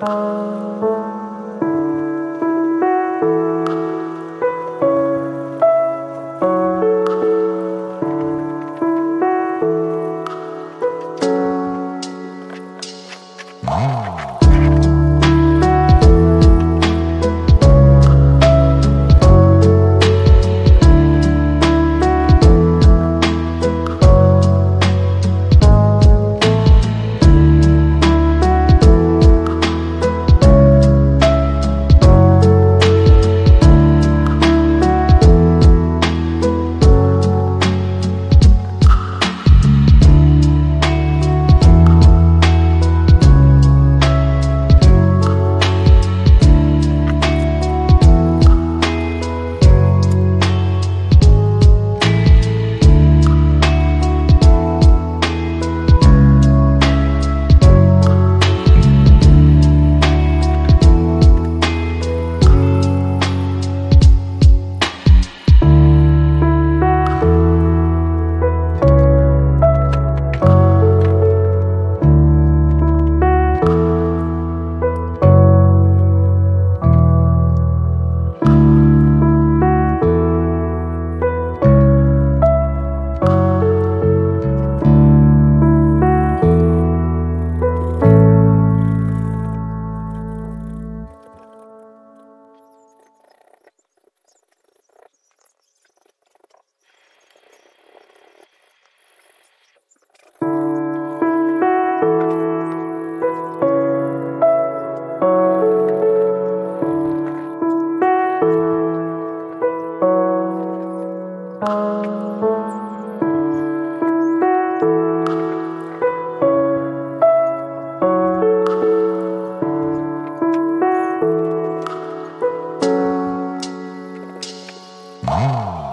Bye. Oh.